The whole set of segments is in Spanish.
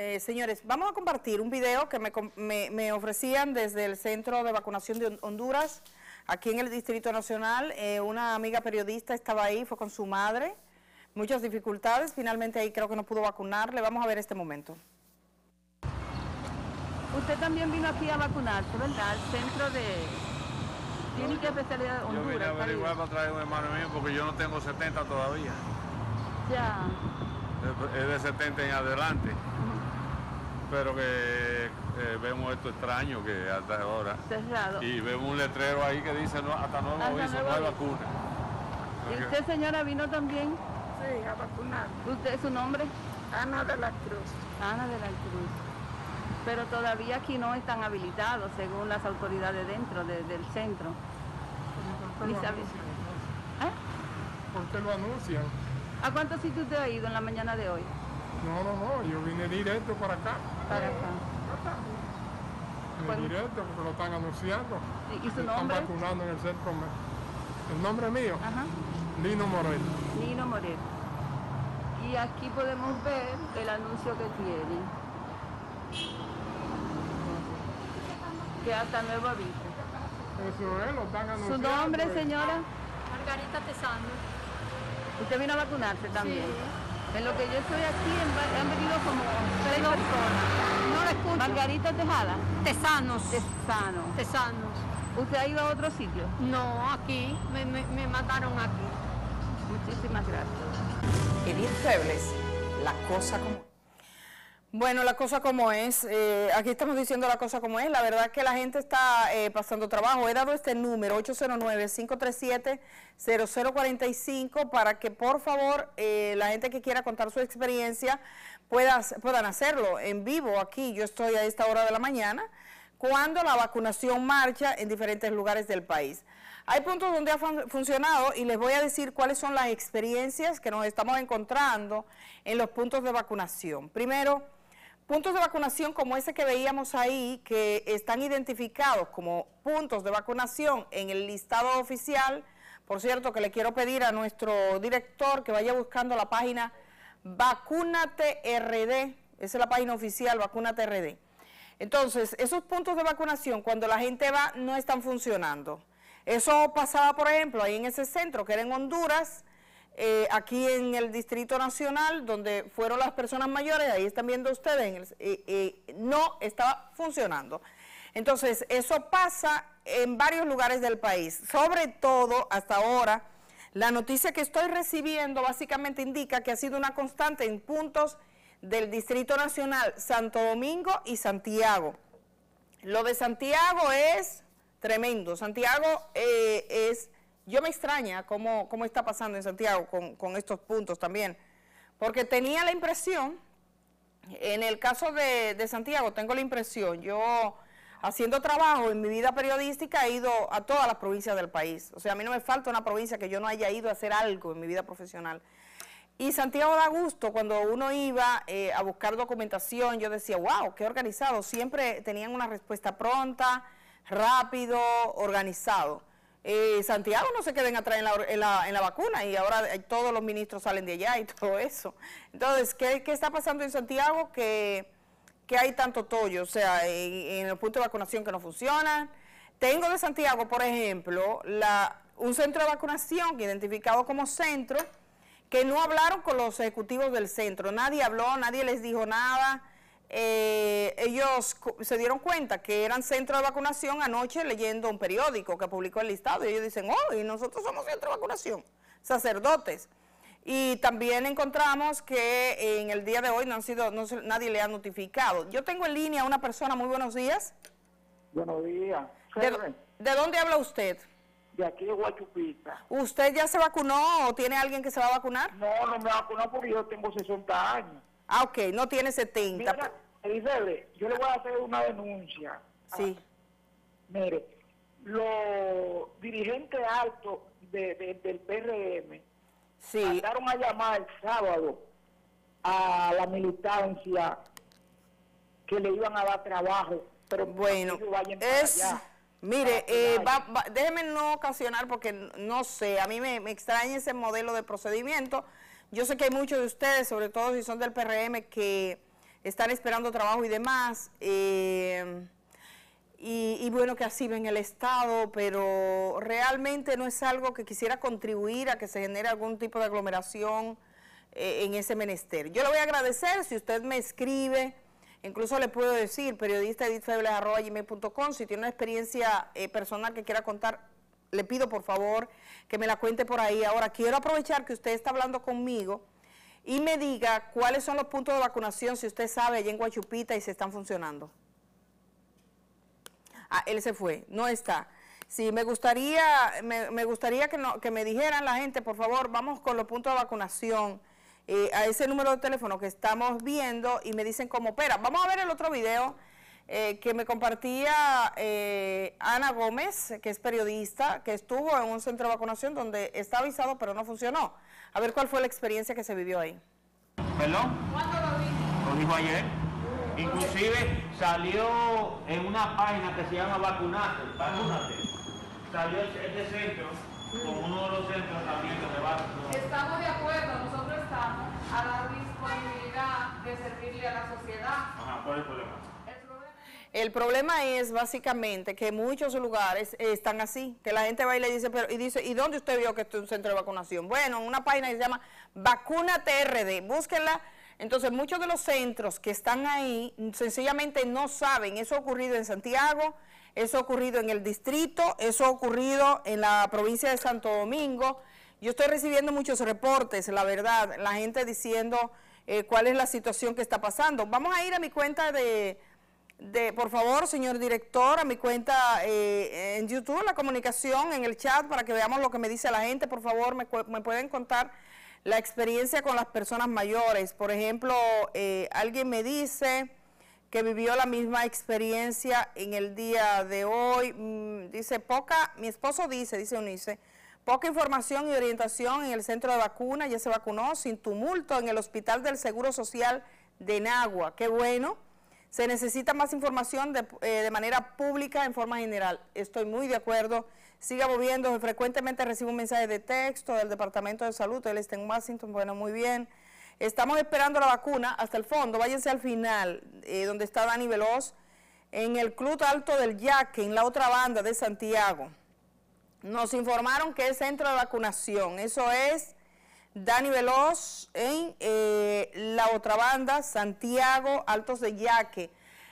Eh, señores, vamos a compartir un video que me, ofrecían desde el Centro de Vacunación de Honduras, aquí en el Distrito Nacional. Eh, una amiga periodista estaba ahí, fue con su madre, muchas dificultades, finalmente ahí creo que no pudo vacunar. Le vamos a ver este momento. Usted también vino aquí a vacunarse, ¿verdad? Al centro de Clínica Especialidad de Honduras. Yo vine a averiguar para traer un hermano mío porque yo no tengo 70 todavía. Ya. Es de 70 en adelante pero que eh, vemos esto extraño que hasta ahora. Cerrado. Y vemos un letrero ahí que dice no, hasta nuevo aviso, no hay vacuna. ¿Y usted señora vino también? Sí, a vacunar. ¿Usted su nombre? Ana de la Cruz. Ana de la Cruz. Pero todavía aquí no están habilitados según las autoridades dentro del centro. ¿Por qué, lo anuncian, ¿Eh? ¿Por qué lo anuncian? ¿A cuántos sitios usted ha ido en la mañana de hoy? No, no, no, yo vine directo para acá. Para acá. Vine directo porque lo están anunciando. ¿Y, su nombre? Están vacunando en el centro. El nombre mío, Ajá. Lino Morel. Lino Morel. Y aquí podemos ver el anuncio que tiene. Que hasta nuevo aviso. Eso es, lo están anunciando. ¿Su nombre, señora? Margarita Tesano. ¿Usted vino a vacunarse también? Sí. En lo que yo estoy aquí han venido como tres personas. No lo escucho. Margarita Tejada. Tesanos. Tesanos. Tesanos. ¿Usted ha ido a otro sitio? No, aquí. Me, me, me mataron aquí. Muchísimas gracias. Edith Febles, la cosa como... Bueno, la cosa como es, eh, aquí estamos diciendo la cosa como es, la verdad que la gente está eh, pasando trabajo. He dado este número, 809-537-0045, para que por favor eh, la gente que quiera contar su experiencia pueda, puedan hacerlo en vivo aquí. Yo estoy a esta hora de la mañana, cuando la vacunación marcha en diferentes lugares del país. Hay puntos donde ha funcionado y les voy a decir cuáles son las experiencias que nos estamos encontrando en los puntos de vacunación. Primero, Puntos de vacunación como ese que veíamos ahí, que están identificados como puntos de vacunación en el listado oficial. Por cierto, que le quiero pedir a nuestro director que vaya buscando la página Vacúnate RD, esa es la página oficial, Vacúnate RD. Entonces, esos puntos de vacunación, cuando la gente va, no están funcionando. Eso pasaba, por ejemplo, ahí en ese centro, que era en Honduras, eh, aquí en el Distrito Nacional, donde fueron las personas mayores, ahí están viendo ustedes, eh, eh, no estaba funcionando. Entonces, eso pasa en varios lugares del país, sobre todo hasta ahora, la noticia que estoy recibiendo básicamente indica que ha sido una constante en puntos del Distrito Nacional, Santo Domingo y Santiago. Lo de Santiago es tremendo, Santiago es yo me extraña cómo, cómo está pasando en Santiago con, estos puntos también, porque tenía la impresión, en el caso de, Santiago, tengo la impresión, yo haciendo trabajo en mi vida periodística he ido a todas las provincias del país. O sea, a mí no me falta una provincia que yo no haya ido a hacer algo en mi vida profesional. Y Santiago da gusto, cuando uno iba eh, a buscar documentación, yo decía, wow, qué organizado. Siempre tenían una respuesta pronta, rápido, organizado. Eh, Santiago no se queden atrás en la, en, la, vacuna y ahora todos los ministros salen de allá y todo eso. Entonces, ¿qué, está pasando en Santiago? Que, hay tanto tollo, o sea, en, el punto de vacunación que no funciona. Tengo de Santiago, por ejemplo, la, un centro de vacunación identificado como centro, que no hablaron con los ejecutivos del centro. Nadie habló, nadie les dijo nada. Eh, ellos se dieron cuenta que eran centro de vacunación anoche leyendo un periódico que publicó el listado y ellos dicen, oh, y nosotros somos centro de vacunación, sacerdotes. Y también encontramos que en el día de hoy no han sido, nadie le ha notificado. Yo tengo en línea a una persona, muy buenos días. Buenos días. ¿De, dónde habla usted? De aquí de Guachupita. ¿Usted ya se vacunó o tiene alguien que se va a vacunar? No, no me vacunó porque yo tengo 60 años. Ah, ok, no tiene 70. Mira, Elizabeth, yo le voy a hacer una denuncia. Sí. Ah, mire, los dirigentes altos del PRM sí. mandaron a llamar el sábado a la militancia que le iban a dar trabajo, pero bueno, es... Mire, eh, déjeme no ocasionar porque no sé, a mí me extraña ese modelo de procedimiento yo sé que hay muchos de ustedes, sobre todo si son del PRM, que están esperando trabajo y demás. eh, y, bueno, que así ven el Estado, pero realmente no es algo que quisiera contribuir a que se genere algún tipo de aglomeración eh, en ese menester. Yo le voy a agradecer si usted me escribe, incluso le puedo decir, periodista si tiene una experiencia eh, personal que quiera contar, le pido por favor que me la cuente por ahí. Ahora, quiero aprovechar que usted está hablando conmigo y me diga cuáles son los puntos de vacunación, si usted sabe, allá en Guachupita y si están funcionando. Ah, él se fue, no está. Sí, me gustaría, me, me gustaría que, que me dijeran la gente, por favor, vamos con los puntos de vacunación eh, a ese número de teléfono que estamos viendo y me dicen cómo opera. Vamos a ver el otro video eh, que me compartía eh, Ana Gómez, que es periodista, que estuvo en un centro de vacunación donde está avisado pero no funcionó. A ver cuál fue la experiencia que se vivió ahí. ¿Perdón? ¿Cuándo lo dijo? Lo dijo ayer. Inclusive salió en una página que se llama Vacunate, Vacunate. Salió este centro como uno de los centros también que se va. Estamos de acuerdo, nosotros estamos a la disponibilidad de servirle a la sociedad. Ajá, ¿cuál es el problema? El problema es básicamente que muchos lugares están así, que la gente va y le dice, pero y dice, ¿y dónde usted vio que es un centro de vacunación? Bueno, en una página que se llama Vacuna TRD, búsquenla. Entonces, muchos de los centros que están ahí sencillamente no saben. Eso ha ocurrido en Santiago, eso ha ocurrido en el distrito, eso ha ocurrido en la provincia de Santo Domingo. Yo estoy recibiendo muchos reportes, la verdad, la gente diciendo eh, cuál es la situación que está pasando. Vamos a ir a mi cuenta de, de, por favor, señor director, a mi cuenta eh, en YouTube, la comunicación, en el chat, para que veamos lo que me dice la gente. Por favor, me, me pueden contar la experiencia con las personas mayores. Por ejemplo, eh, alguien me dice que vivió la misma experiencia en el día de hoy. Mm, dice, poca, mi esposo dice, dice Unice, poca información y orientación en el centro de vacuna, ya se vacunó sin tumulto en el Hospital del Seguro Social de Nagua. Qué bueno. Se necesita más información de, eh, de manera pública en forma general. Estoy muy de acuerdo. Siga moviendo. Frecuentemente recibo un mensaje de texto del Departamento de Salud. Él está en Washington. Bueno, muy bien. Estamos esperando la vacuna hasta el fondo. Váyanse al final, eh, donde está Dani Veloz, en el Club Alto del Yaque, en la otra banda de Santiago. Nos informaron que es centro de vacunación. Eso es Dani Veloz en eh, la otra banda, Santiago, Altos de Yaque.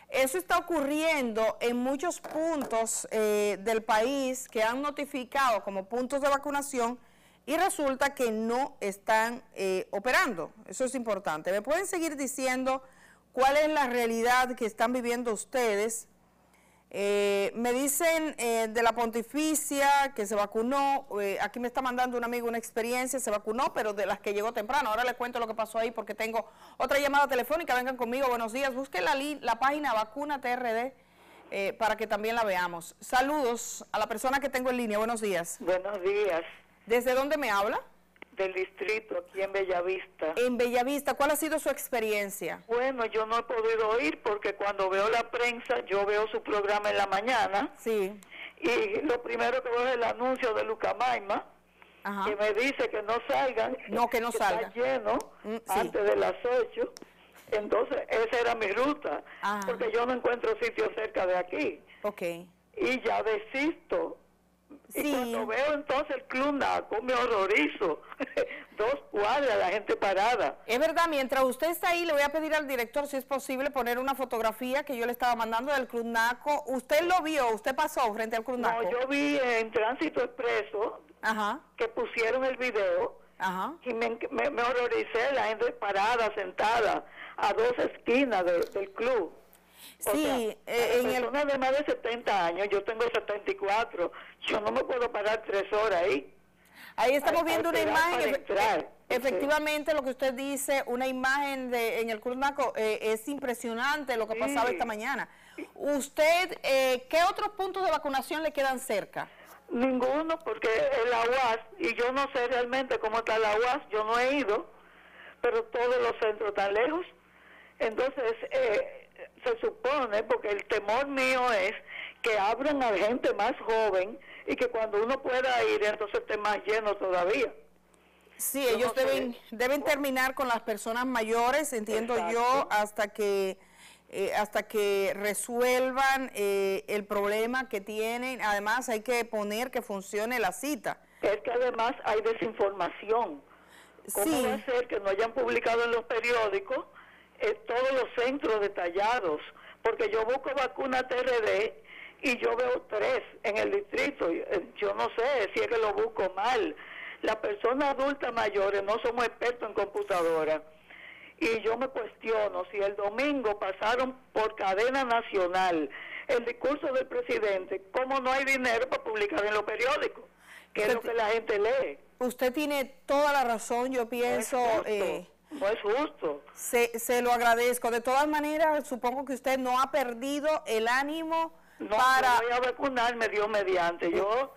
Eso está ocurriendo en muchos puntos eh, del país que han notificado como puntos de vacunación y resulta que no están eh, operando. Eso es importante. ¿Me pueden seguir diciendo cuál es la realidad que están viviendo ustedes? Eh, me dicen eh, de la pontificia que se vacunó, eh, aquí me está mandando un amigo una experiencia, se vacunó, pero de las que llegó temprano. Ahora les cuento lo que pasó ahí porque tengo otra llamada telefónica, vengan conmigo, buenos días, busquen la, la página Vacuna TRD eh, para que también la veamos. Saludos a la persona que tengo en línea, buenos días. Buenos días, ¿Desde dónde me habla? Del distrito aquí en Bellavista. En Bellavista, ¿cuál ha sido su experiencia? Bueno, yo no he podido ir porque cuando veo la prensa, yo veo su programa en la mañana Sí, y lo primero que veo es el anuncio de Lucamaima, ajá. que me dice que no salgan. No, que no salgan. Está lleno Mm, sí. antes de las 8. Entonces, esa era mi ruta, Ajá. porque yo no encuentro sitio cerca de aquí. Ok. Y ya desisto. Sí. Y cuando veo entonces el club naco, me horrorizo. Dos cuadras, la gente parada. Es verdad, mientras usted está ahí, le voy a pedir al director si es posible poner una fotografía que yo le estaba mandando del Club Naco. ¿Usted lo vio? ¿Usted pasó frente al Club No, Naco? yo vi en Tránsito Expreso Ajá, que pusieron el video ajá. y me, me, me horroricé, la gente parada, sentada, a dos esquinas de- del club. O Sí, sea, eh, en el... de más de 70 años, yo tengo 74, yo no me puedo parar tres horas ahí. Ahí estamos viendo una imagen. efe- entrar. e- Efectivamente, lo que usted dice, una imagen de en el Club Naco, eh, es impresionante lo que Sí. pasaba esta mañana. ¿Usted, eh, qué otros puntos de vacunación le quedan cerca? Ninguno, porque el UAS, y yo no sé realmente cómo está la UAS, yo no he ido, pero todos los centros están lejos. Entonces, eh, se supone, porque el temor mío es que abran a gente más joven y que cuando uno pueda ir, entonces esté más lleno todavía. Sí, Yo ellos no sé. deben, deben terminar con las personas mayores, entiendo yo, hasta que eh, hasta que resuelvan eh, el problema que tienen. Además, hay que poner que funcione la cita. Es que además hay desinformación. ¿Cómo Sí. va a ser que no hayan publicado en los periódicos eh, todos los centros detallados? Porque yo busco vacuna TRD y yo veo tres en el distrito. eh, Yo no sé si es que lo busco mal. Las personas adultas mayores no somos expertos en computadora. Y yo me cuestiono si el domingo pasaron por cadena nacional el discurso del presidente, ¿cómo no hay dinero para publicar en los periódicos? Que es lo que la gente lee. Usted tiene toda la razón, yo pienso, eh, no es justo. se, se lo agradezco. De todas maneras, supongo que usted no ha perdido el ánimo No, para... yo voy a vacunarme, Dios mediante. Yo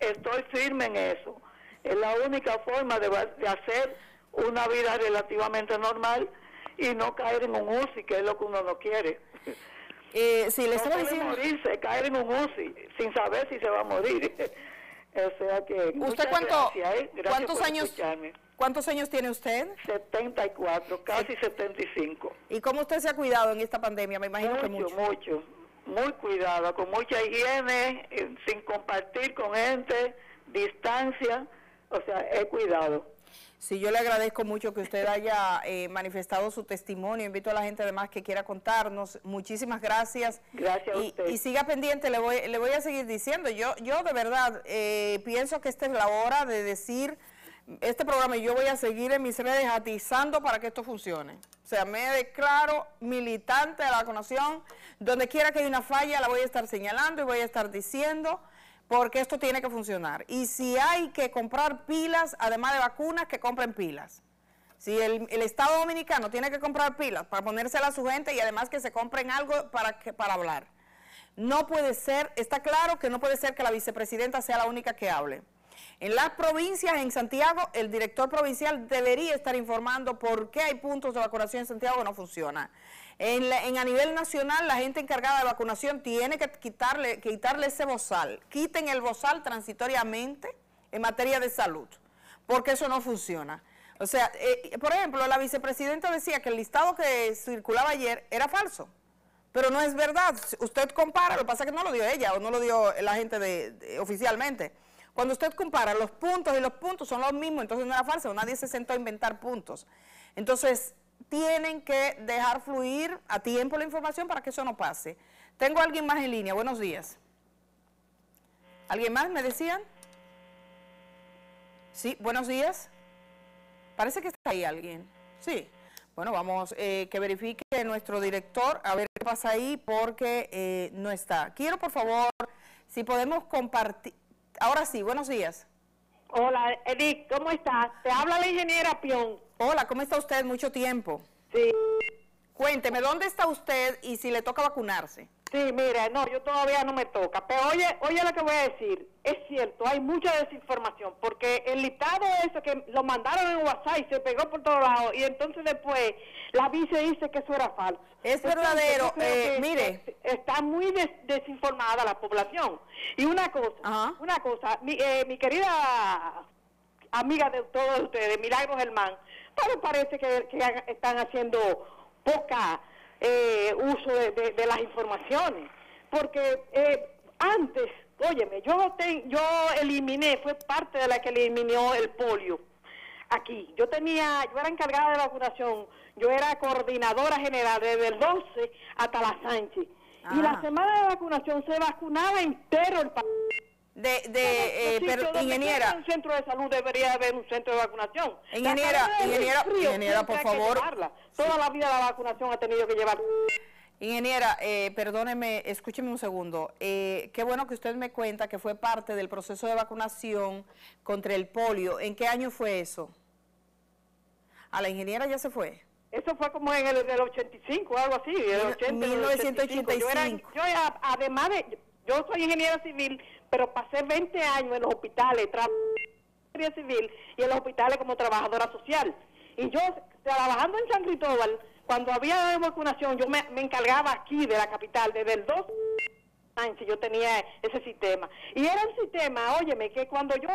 estoy firme en eso. Es la única forma de, de hacer una vida relativamente normal y no caer en un UCI, que es lo que uno no quiere. Eh, sí, le no puede diciendo... morirse, caer en un UCI sin saber si se va a morir. o sea que... ¿Usted cuánto, gracias, ¿eh? Gracias cuántos años escucharme. Cuántos años tiene usted? 74, casi 75. ¿Y cómo usted se ha cuidado en esta pandemia? Me imagino que mucho, mucho. mucho, muy cuidada, con mucha higiene, eh, sin compartir con gente, distancia, o sea, he cuidado. Sí, yo le agradezco mucho que usted haya eh, manifestado su testimonio. Invito a la gente además que quiera contarnos. Muchísimas gracias. Gracias a y, usted. y siga pendiente, le voy, le voy a seguir diciendo. Yo, yo de verdad eh, pienso que esta es la hora de decir este programa y yo voy a seguir en mis redes atizando para que esto funcione. O sea, me declaro militante de la vacunación. Donde quiera que haya una falla la voy a estar señalando y voy a estar diciendo porque esto tiene que funcionar. Y si hay que comprar pilas, además de vacunas, que compren pilas. Si el, Estado Dominicano tiene que comprar pilas para ponérselas a su gente y además que se compren algo para hablar. No puede ser, está claro que no puede ser que la vicepresidenta sea la única que hable. En las provincias, en Santiago, el director provincial debería estar informando por qué hay puntos de vacunación en Santiago que no funcionan. En, en a nivel nacional, la gente encargada de vacunación tiene que quitarle, quitarle ese bozal. Quiten el bozal transitoriamente en materia de salud, porque eso no funciona. O sea, eh, por ejemplo, la vicepresidenta decía que el listado que circulaba ayer era falso. Pero no es verdad. Usted compara, lo que pasa es que no lo dio ella o no lo dio la gente de- oficialmente. Cuando usted compara los puntos y los puntos son los mismos, entonces no era falso, nadie se sentó a inventar puntos. Entonces, tienen que dejar fluir a tiempo la información para que eso no pase. Tengo a alguien más en línea, buenos días. ¿Alguien más me decían? Sí, buenos días. Parece que está ahí alguien. Sí. Bueno, vamos, eh, que verifique nuestro director a ver qué pasa ahí porque eh, no está. Quiero, por favor, si podemos compartir. Ahora sí, buenos días. Hola, Edith, ¿cómo estás? Te habla la ingeniera Pion. Hola, ¿cómo está usted? Mucho tiempo. Sí, Cuénteme, ¿dónde está usted y si le toca vacunarse? Sí, mira, no, yo todavía no me toca. Pero oye, oye lo que voy a decir. Es cierto, hay mucha desinformación, porque el listado ese que lo mandaron en WhatsApp y se pegó por todos lados, y entonces después la vice dice que eso era falso. Es Entonces, verdadero, eh, mire. Está muy des- desinformada la población. Y una cosa, Ajá. una cosa, mi, eh, mi querida amiga de todos ustedes, Milagro Germán, pero parece que, están haciendo poca eh, uso de, de- de las informaciones. Porque eh, antes, óyeme, yo, te- yo eliminé, fue parte de la que eliminó el polio aquí. Yo tenía, yo era encargada de vacunación, yo era coordinadora general desde el 12 hasta la Sánchez. Y la Ah. semana de vacunación se vacunaba entero el país. De, de, eh, Los pero, ingeniera, quiera un centro de salud debería haber un centro de vacunación. Ingeniera, ingeniera, frío ingeniera, por favor. Toda la vida la vacunación ha tenido que llevar. ingeniera, eh, perdóneme, escúcheme un segundo. Eh, qué bueno que usted me cuenta que fue parte del proceso de vacunación contra el polio. ¿En qué año fue eso? A la ingeniera ya se fue. Eso fue como en el del 85, algo así, el 80, el 85. Yo, era, 1985. yo era- además de, yo soy ingeniera civil, pero pasé 20 años en los hospitales, trabajando civil y en los hospitales como trabajadora social. Y yo, trabajando en San Cristóbal, cuando había vacunación, yo me, encargaba aquí de la capital, desde el 2 Sánchez yo tenía ese sistema. Y era un sistema, óyeme, que cuando yo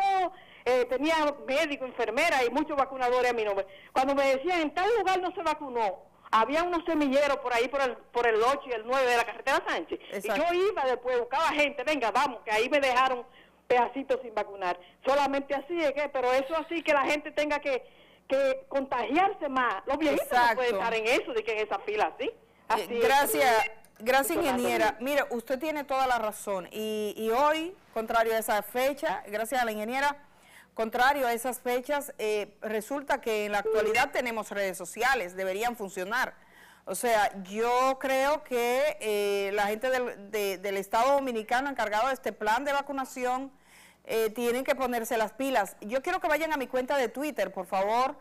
eh, tenía médico, enfermera y muchos vacunadores a mi nombre, cuando me decían en tal lugar no se vacunó, había unos semilleros por ahí por el, por el 8 y el 9 de la carretera Sánchez. Y yo iba después, buscaba gente, venga, vamos, que ahí me dejaron pedacitos sin vacunar. Solamente así es que, pero eso así que la gente tenga que, que contagiarse más. Los viejitos no pueden estar en eso, de que en esa fila así. así Gracias. Gracias, ingeniera. Mire, usted tiene toda la razón. Y, y, hoy, contrario a esa fecha, gracias a la ingeniera, contrario a esas fechas, eh, resulta que en la actualidad tenemos redes sociales, deberían funcionar. O sea, yo creo que eh, la gente del, del, Estado Dominicano encargado de este plan de vacunación eh, tienen que ponerse las pilas. Yo quiero que vayan a mi cuenta de Twitter, por favor.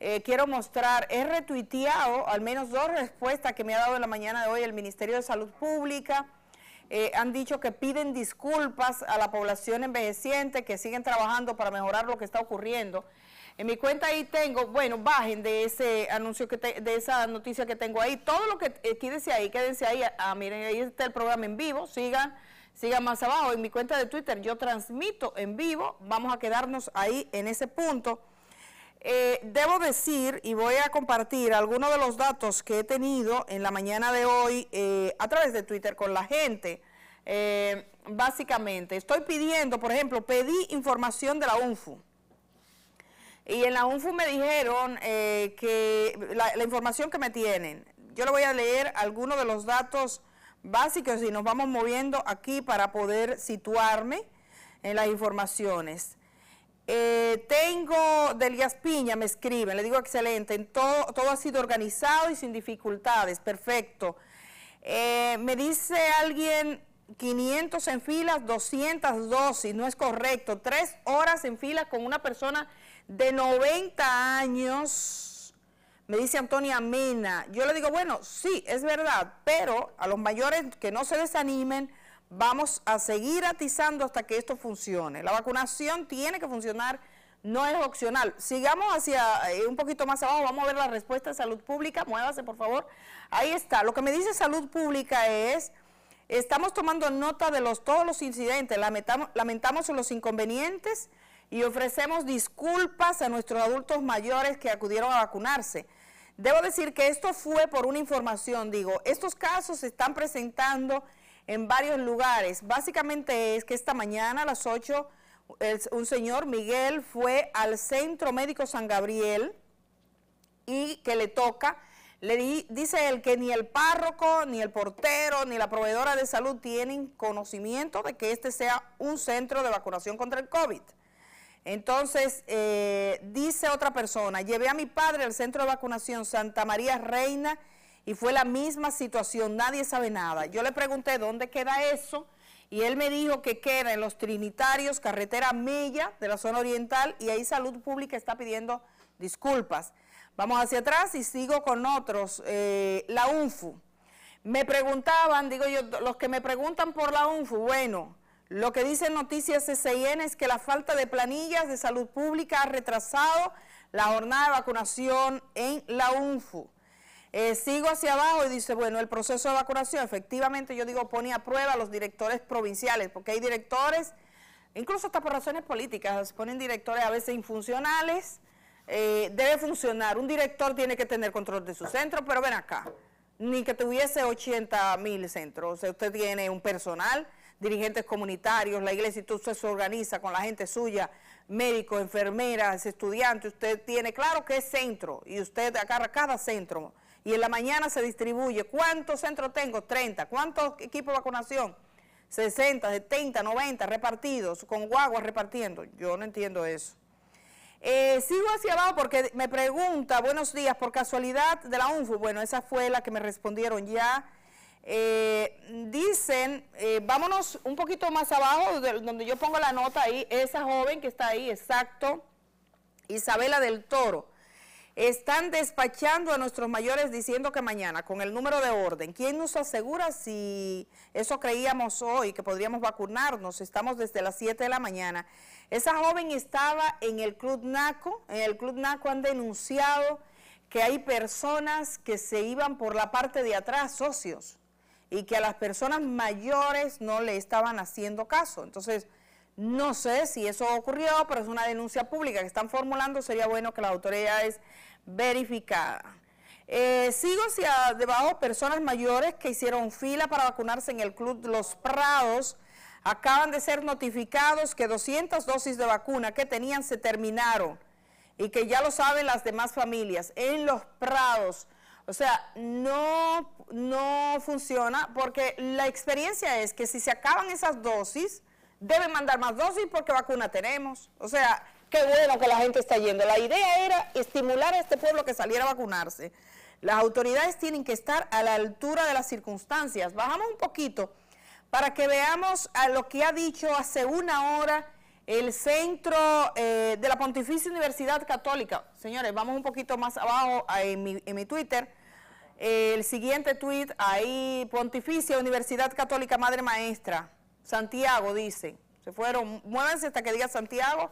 Eh, quiero mostrar, he retuiteado al menos dos respuestas que me ha dado en la mañana de hoy el Ministerio de Salud Pública. Eh, han dicho que piden disculpas a la población envejeciente, que siguen trabajando para mejorar lo que está ocurriendo. En mi cuenta ahí tengo, bueno, bajen de ese anuncio, que de esa noticia que tengo ahí. Todo lo que eh, quédense ahí, quédense ahí. Ah, miren, ahí está el programa en vivo. Sigan, sigan más abajo. En mi cuenta de Twitter yo transmito en vivo. Vamos a quedarnos ahí en ese punto. Eh, debo decir y voy a compartir algunos de los datos que he tenido en la mañana de hoy eh, a través de Twitter con la gente. Eh, básicamente, estoy pidiendo, por ejemplo, pedí información de la UNFU. Y en la UNFU me dijeron que la, la, información que me tienen, yo le voy a leer algunos de los datos básicos y nos vamos moviendo aquí para poder situarme en las informaciones. Eh, tengo Delias Piña, me escriben, le digo excelente, en todo, todo ha sido organizado y sin dificultades, perfecto. Eh, me dice alguien 500 en filas, 200 dosis, no es correcto, tres horas en fila con una persona de 90 años, me dice Antonia Mena. Yo le digo, bueno, sí, es verdad, pero a los mayores que no se desanimen, vamos a seguir atizando hasta que esto funcione. La vacunación tiene que funcionar, no es opcional. Sigamos hacia eh, un poquito más abajo, vamos a ver la respuesta de salud pública, muévase por favor. Ahí está, lo que me dice salud pública es, estamos tomando nota de los, todos los incidentes, lamentamos, lamentamos los inconvenientes y ofrecemos disculpas a nuestros adultos mayores que acudieron a vacunarse. Debo decir que esto fue por una información, digo, estos casos se están presentando en varios lugares. Básicamente es que esta mañana a las 8 un señor, Miguel, fue al Centro Médico San Gabriel y que le toca, le dice él que ni el párroco, ni el portero, ni la proveedora de salud tienen conocimiento de que este sea un centro de vacunación contra el COVID. Entonces, eh, dice otra persona, llevé a mi padre al centro de vacunación Santa María Reina y fue la misma situación, nadie sabe nada. Yo le pregunté dónde queda eso y él me dijo que queda en los Trinitarios, carretera Mella de la zona oriental y ahí Salud Pública está pidiendo disculpas. Vamos hacia atrás y sigo con otros. Eh, la UNFU. Me preguntaban, digo yo, los que me preguntan por la UNFU, bueno, lo que dice Noticias CCIN es que la falta de planillas de salud pública ha retrasado la jornada de vacunación en la UNFU. Eh, sigo hacia abajo y dice, bueno, el proceso de vacunación, efectivamente yo digo, pone a prueba a los directores provinciales, porque hay directores, incluso hasta por razones políticas, ponen directores a veces infuncionales, eh, debe funcionar, un director tiene que tener control de su centro, pero ven acá, ni que tuviese 80 mil centros, o sea, usted tiene un personal, dirigentes comunitarios, la iglesia, y usted se organiza con la gente suya, médicos, enfermeras, estudiantes, usted tiene claro que es centro, y usted agarra cada centro, y en la mañana se distribuye. ¿Cuántos centros tengo? 30. ¿Cuántos equipos de vacunación? 60, 70, 90 repartidos, con guaguas repartiendo. Yo no entiendo eso. Eh, sigo hacia abajo porque me pregunta, buenos días, por casualidad de la UNFU. Bueno, esa fue la que me respondieron ya. Eh, dicen, eh, vámonos un poquito más abajo, donde yo pongo la nota ahí, esa joven que está ahí, exacto, Isabela del Toro. Están despachando a nuestros mayores diciendo que mañana, con el número de orden, ¿quién nos asegura si eso creíamos hoy, que podríamos vacunarnos? Estamos desde las 7 de la mañana. Esa joven estaba en el Club NACO, en el Club NACO han denunciado que hay personas que se iban por la parte de atrás, socios, y que a las personas mayores no le estaban haciendo caso. Entonces, no sé si eso ocurrió, pero es una denuncia pública que están formulando, sería bueno que la autoridad es verificada. Eh, sigo hacia debajo, personas mayores que hicieron fila para vacunarse en el Club Los Prados acaban de ser notificados que 200 dosis de vacuna que tenían se terminaron y que ya lo saben las demás familias en Los Prados. O sea, no, no funciona porque la experiencia es que si se acaban esas dosis, deben mandar más dosis porque vacuna tenemos. O sea, qué bueno que la gente está yendo. La idea era estimular a este pueblo que saliera a vacunarse. Las autoridades tienen que estar a la altura de las circunstancias. Bajamos un poquito para que veamos a lo que ha dicho hace una hora el centro eh, de la Pontificia Universidad Católica. Señores, vamos un poquito más abajo en, mi, Twitter. el siguiente tweet, ahí Pontificia Universidad Católica Madre Maestra. Santiago dice, se fueron, muévanse hasta que diga Santiago.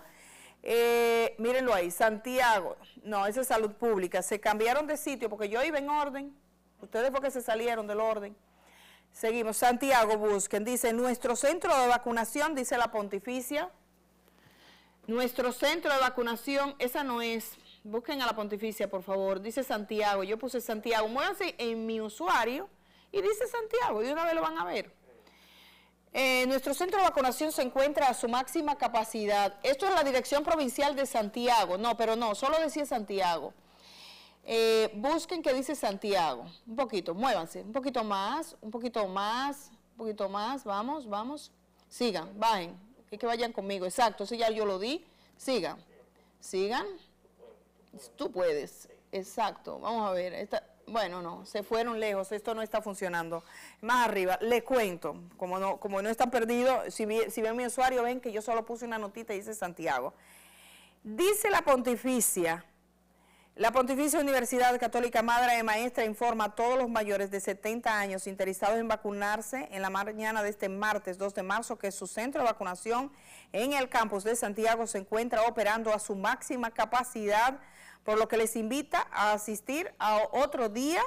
Eh, mírenlo ahí, Santiago, no, esa es salud pública, se cambiaron de sitio porque yo iba en orden, ustedes porque se salieron del orden. Seguimos, Santiago busquen, dice, nuestro centro de vacunación, dice la pontificia, nuestro centro de vacunación, esa no es, busquen a la pontificia por favor, dice Santiago, yo puse Santiago, muévanse en mi usuario y dice Santiago, y una vez lo van a ver. Eh, nuestro centro de vacunación se encuentra a su máxima capacidad. Esto es la Dirección Provincial de Santiago. No, pero no, solo decía Santiago. Eh, busquen qué dice Santiago. Un poquito, muévanse. Un poquito más, un poquito más, un poquito más. Vamos, vamos. Sigan, bajen. Que, que vayan conmigo. Exacto, eso ya yo lo di. Sigan. Sigan. Tú puedes. Exacto. Vamos a ver. Esta, bueno, no, se fueron lejos, esto no está funcionando. Más arriba, le cuento, como no, como no están perdidos, si, si ven mi usuario, ven que yo solo puse una notita y dice Santiago. Dice la pontificia, la Pontificia Universidad Católica Madre de Maestra informa a todos los mayores de 70 años interesados en vacunarse en la mañana de este martes 2 de marzo que su centro de vacunación en el campus de Santiago se encuentra operando a su máxima capacidad por lo que les invita a asistir a otro día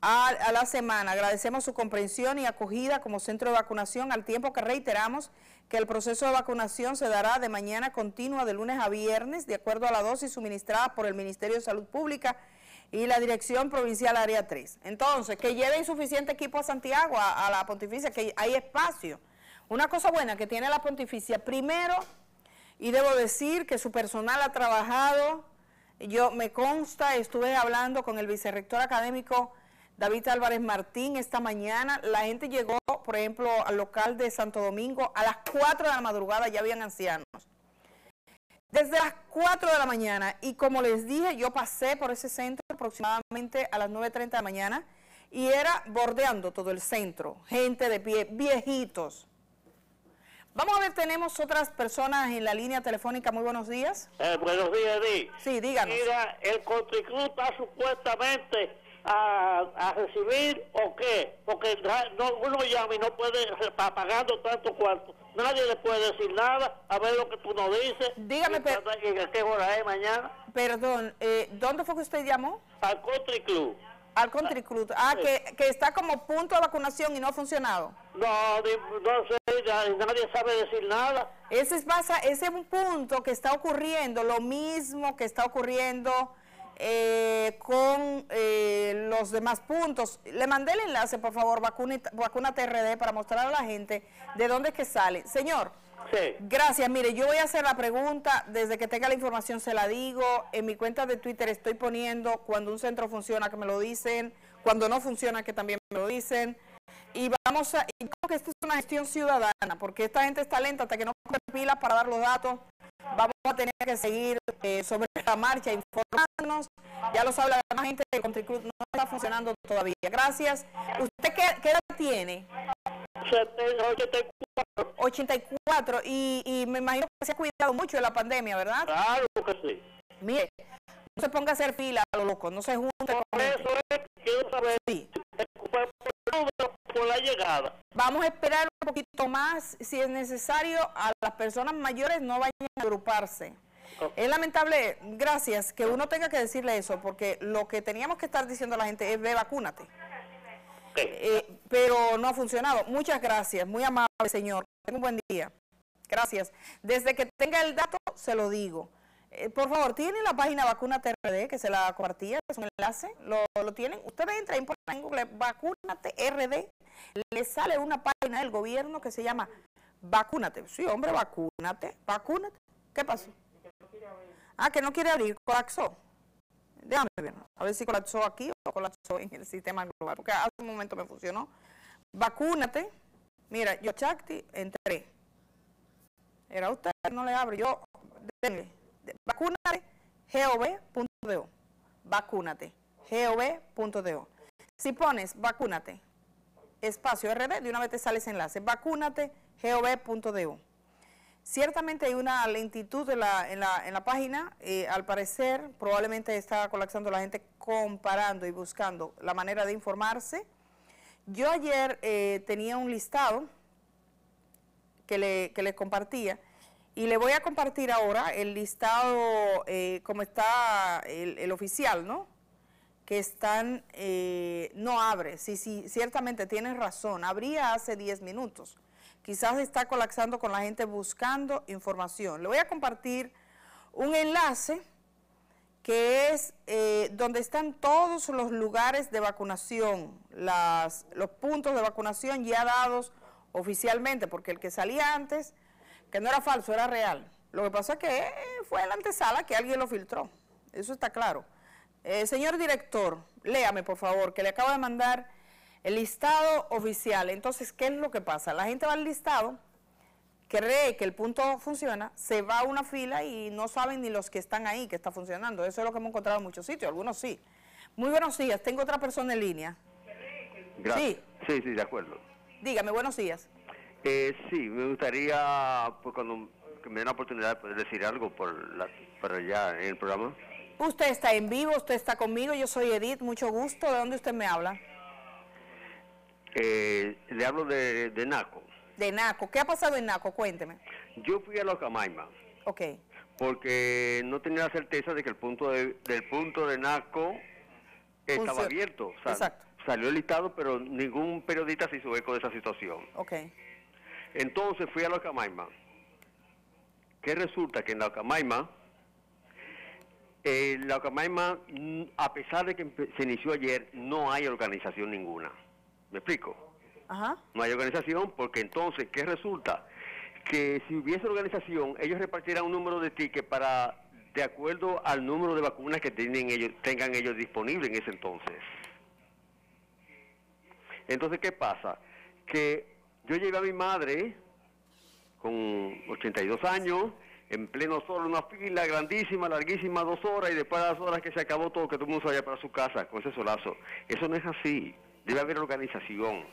a, la semana. Agradecemos su comprensión y acogida como centro de vacunación al tiempo que reiteramos que el proceso de vacunación se dará de mañana continua de lunes a viernes de acuerdo a la dosis suministrada por el Ministerio de Salud Pública y la Dirección Provincial Área 3. Entonces, que lleven suficiente equipo a Santiago, a, a la Pontificia, que hay espacio. Una cosa buena que tiene la Pontificia, primero, y debo decir que su personal ha trabajado yo me consta, estuve hablando con el vicerrector académico David Álvarez Martín esta mañana. La gente llegó, por ejemplo, al local de Santo Domingo a las 4 de la madrugada, ya habían ancianos. Desde las 4 de la mañana, y como les dije, yo pasé por ese centro aproximadamente a las 9.30 de la mañana y era bordeando todo el centro, gente de pie, viejitos, Vamos a ver, tenemos otras personas en la línea telefónica. Muy buenos días. Eh, buenos días, Edith. Sí, díganos. Mira, el Country Club está supuestamente a, recibir o qué, porque no, uno llama y no puede, pagando tanto cuarto. Nadie le puede decir nada, a ver lo que tú nos dices. Dígame, pero... ¿Qué hora es mañana? Perdón, eh, ¿dónde fue que usted llamó? Al Country Club. Al. Ah, que, que está como punto de vacunación y no ha funcionado. No, no sé, nadie sabe decir nada. Ese es, pasa, ese es un punto que está ocurriendo, lo mismo que está ocurriendo eh, con eh, los demás puntos. Le mandé el enlace, por favor, vacuna, vacuna TRD para mostrar a la gente de dónde es que sale. Señor. Gracias. Mire, yo voy a hacer la pregunta. Desde que tenga la información se la digo. En mi cuenta de Twitter estoy poniendo cuando un centro funciona que me lo dicen, cuando no funciona que también me lo dicen. Y vamos a, y creo que esta es una gestión ciudadana, porque esta gente está lenta hasta que no coge pilas para dar los datos. Vamos a tener que seguir eh, sobre la marcha informándonos. Ya lo sabe la gente de Contricruz, no está funcionando todavía. Gracias. ¿Usted qué, qué edad tiene? 84. 84. Y, y me imagino que se ha cuidado mucho de la pandemia, ¿verdad? Claro que sí. Mire, no se ponga a hacer fila a lo loco, no se junte con eso es que quiero saber sí. Por la llegada. Vamos a esperar un poquito más, si es necesario, a las personas mayores no vayan a agruparse. Es lamentable, gracias, que uno tenga que decirle eso, porque lo que teníamos que estar diciendo a la gente es ve, vacúnate. Ok, Eh, pero no ha funcionado. Muchas gracias, muy amable señor. Tenga un buen día. Gracias. Desde que tenga el dato, se lo digo. Eh, por favor, ¿tienen la página Vacuna TRD que se la compartía? Es un enlace. ¿Lo, tienen? Ustedes entran en Google Vacúnate RD. Le sale una página del gobierno que se llama Vacúnate. Sí, hombre, vacúnate. Vacúnate. ¿Qué pasó? Ah, que no quiere abrir. Colapsó. Déjame ver. A ver si colapsó aquí o colapsó en el sistema global. Porque hace un momento me funcionó. Vacúnate. Mira, yo Chacti entré. Era usted, no le abro. Yo, denle vacúnate, gov.do. Vacúnate, gov.do. Si pones vacúnate, espacio RD, de una vez te sale ese enlace, vacúnate. Ciertamente hay una lentitud en la, en la, en la página, eh, al parecer probablemente está colapsando la gente comparando y buscando la manera de informarse. Yo ayer eh, tenía un listado que le, que les compartía y le voy a compartir ahora el listado, eh, como está el, oficial, ¿no? Que están, eh, no abre, sí, sí, ciertamente tienes razón, abría hace 10 minutos. Quizás está colapsando con la gente buscando información. Le voy a compartir un enlace que es eh, donde están todos los lugares de vacunación, las, los puntos de vacunación ya dados oficialmente, porque el que salía antes que no era falso, era real. Lo que pasa es que fue en la antesala que alguien lo filtró. Eso está claro. Eh, señor director, léame por favor, que le acabo de mandar el listado oficial. Entonces, ¿qué es lo que pasa? La gente va al listado, cree que el punto funciona, se va a una fila y no saben ni los que están ahí que está funcionando. Eso es lo que hemos encontrado en muchos sitios, algunos sí. Muy buenos días, tengo otra persona en línea. Gracias. Sí, sí, de acuerdo. Dígame, buenos días. Eh, sí, me gustaría, pues cuando me den la oportunidad de poder decir algo por, la, por allá en el programa. Usted está en vivo, usted está conmigo, yo soy Edith, mucho gusto. ¿De dónde usted me habla? Eh, le hablo de, de, Naco. De Naco. ¿Qué ha pasado en Naco? Cuénteme. Yo fui a la Camaima. Ok. Porque no tenía la certeza de que el punto de, del punto de Naco estaba abierto. Exacto. Salió el listado, pero ningún periodista se hizo eco de esa situación. Ok. Entonces fui a la Camaima. Que resulta que en la Camaima, eh, la Camaima, mm, a pesar de que se inició ayer, no hay organización ninguna. ¿Me explico? Ajá. No hay organización porque entonces, ¿qué resulta? Que si hubiese organización, ellos repartieran un número de tickets para, de acuerdo al número de vacunas que tienen ellos, tengan ellos disponibles en ese entonces. Entonces, ¿qué pasa? Que yo llevé a mi madre con 82 años, en pleno sol, una fila grandísima, larguísima, dos horas, y después de las horas que se acabó todo, que todo el mundo se vaya para su casa con ese solazo. Eso no es así. Debe haber organización.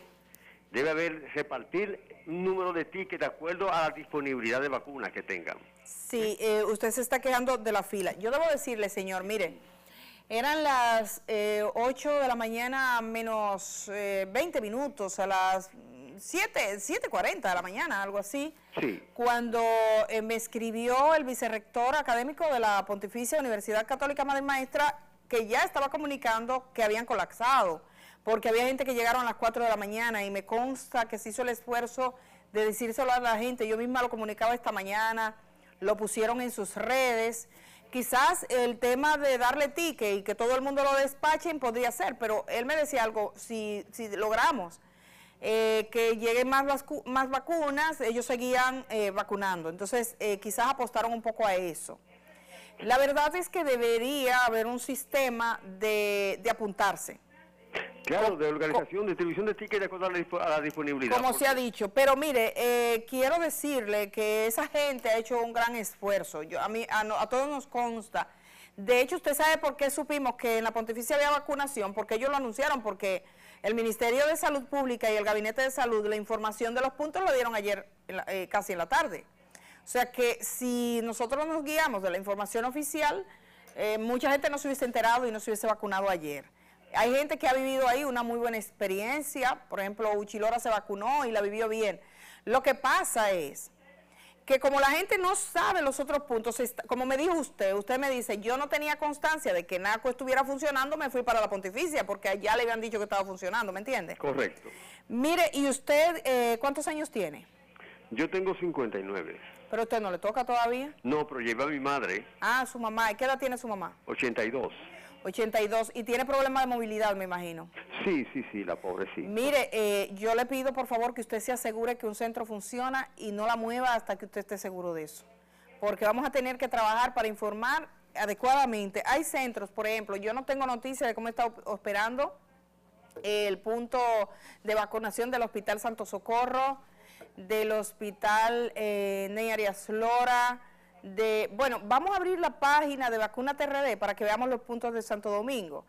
Debe haber repartir un número de tickets de acuerdo a la disponibilidad de vacunas que tengan. Sí, eh, usted se está quejando de la fila. Yo debo decirle, señor, mire, eran las 8 eh, de la mañana menos 20 eh, minutos, a las 7, 7.40 de la mañana, algo así, sí. cuando eh, me escribió el vicerrector académico de la Pontificia Universidad Católica Madre Maestra que ya estaba comunicando que habían colapsado, porque había gente que llegaron a las 4 de la mañana y me consta que se hizo el esfuerzo de decírselo a la gente, yo misma lo comunicaba esta mañana, lo pusieron en sus redes, quizás el tema de darle ticket y que todo el mundo lo despachen podría ser, pero él me decía algo, si, si logramos eh, que lleguen más, más vacunas, ellos seguían eh, vacunando. Entonces, eh, quizás apostaron un poco a eso. La verdad es que debería haber un sistema de, apuntarse. Claro, de organización, distribución de tickets de acuerdo a la, disponibilidad. Como se ha dicho. Pero mire, quiero decirle que esa gente ha hecho un gran esfuerzo. Yo, a, mí, a todos nos consta. De hecho, usted sabe por qué supimos que en la pontificia había vacunación, porque ellos lo anunciaron, porque el Ministerio de Salud Pública y el Gabinete de Salud, la información de los puntos lo dieron ayer eh, casi en la tarde. O sea que si nosotros nos guiamos de la información oficial, eh, mucha gente no se hubiese enterado y no se hubiese vacunado ayer. Hay gente que ha vivido ahí una muy buena experiencia, por ejemplo, Uchilora se vacunó y la vivió bien. Lo que pasa es que como la gente no sabe los otros puntos, como me dijo usted, usted me dice, yo no tenía constancia de que NACO estuviera funcionando, me fui para la pontificia, porque allá le habían dicho que estaba funcionando, ¿me entiende? Correcto. Mire, ¿y usted eh, cuántos años tiene? Yo tengo 59. Pero a usted no le toca todavía. No, pero llevé a mi madre, Ah, su mamá, ¿y qué edad tiene su mamá? 82. 82, y tiene problemas de movilidad, me imagino. Sí, sí, sí, la pobre sí. Mire, eh, yo le pido por favor que usted se asegure que un centro funciona y no la mueva hasta que usted esté seguro de eso. Porque vamos a tener que trabajar para informar adecuadamente. Hay centros, por ejemplo, yo no tengo noticia de cómo está op- operando el punto de vacunación del Hospital Santo Socorro, del Hospital eh, Ney Arias Lora, de, bueno, vamos a abrir la página de Vacuna TRD para que veamos los puntos de Santo Domingo.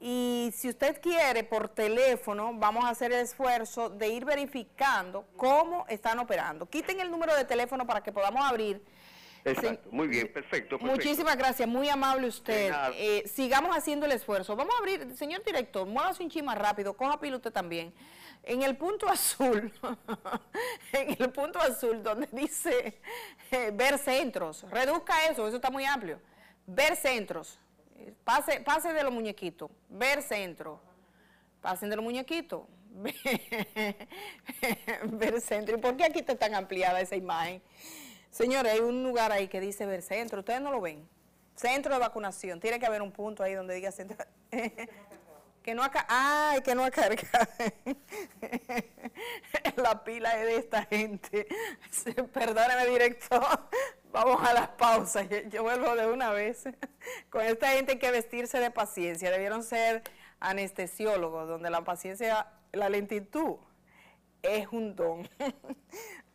Y si usted quiere, por teléfono, vamos a hacer el esfuerzo de ir verificando cómo están operando. Quiten el número de teléfono para que podamos abrir. Exacto, muy bien, perfecto, perfecto. Muchísimas gracias, muy amable usted. Eh, sigamos haciendo el esfuerzo. Vamos a abrir, señor director, muévase un chima rápido, coja pila usted también. En el punto azul, en el punto azul donde dice eh, ver centros, reduzca eso, eso está muy amplio. Ver centros, pase, pase de los muñequitos, ver centro, pasen de los muñequitos. ver centro. ¿Y por qué aquí está tan ampliada esa imagen? Señores, hay un lugar ahí que dice ver centro, ustedes no lo ven. Centro de vacunación, tiene que haber un punto ahí donde diga centro. que no acá, ay, que no ha cargado. la pila es de esta gente. Perdóname, director. Vamos a las pausas. Yo vuelvo de una vez. Con esta gente hay que vestirse de paciencia. Debieron ser anestesiólogos, donde la paciencia, la lentitud es un don.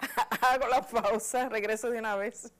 Hago la pausa, regreso de una vez.